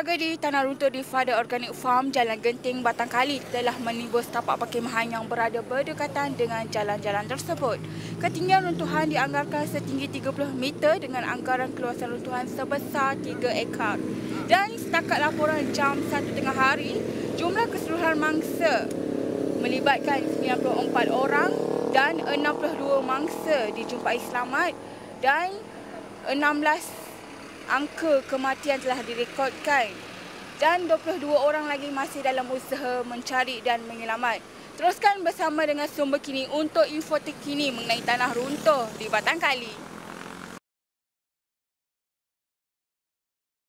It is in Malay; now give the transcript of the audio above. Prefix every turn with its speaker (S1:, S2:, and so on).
S1: Tragedi tanah runtuh di Fada Organic Farm Jalan Genting Batang Kali telah menimbus tapak perkemahan yang berada berdekatan dengan jalan-jalan tersebut. Ketinggian runtuhan dianggarkan setinggi 30 meter dengan anggaran keluasan runtuhan sebesar 3 ekar. Dan setakat laporan jam 1 tengah hari, jumlah keseluruhan mangsa melibatkan 94 orang dan 62 mangsa dijumpai selamat dan 16 angka kematian telah direkodkan dan 22 orang lagi masih dalam usaha mencari dan menyelamat. Teruskan bersama dengan sumber kini untuk info terkini mengenai tanah runtuh di Batang Kali.